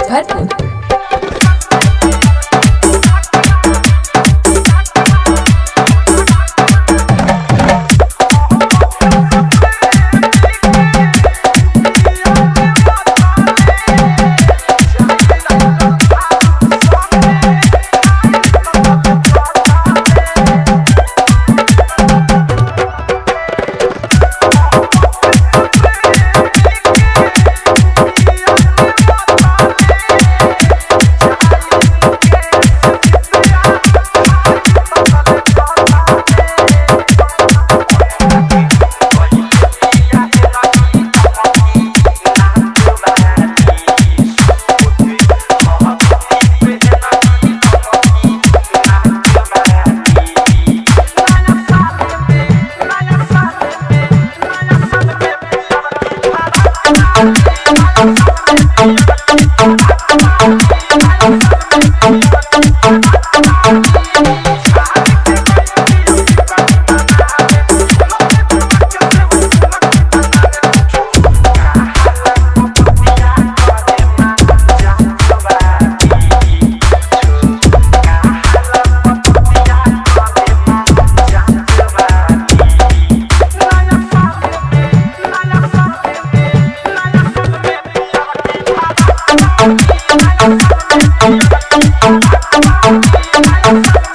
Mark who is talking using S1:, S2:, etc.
S1: step button. Thank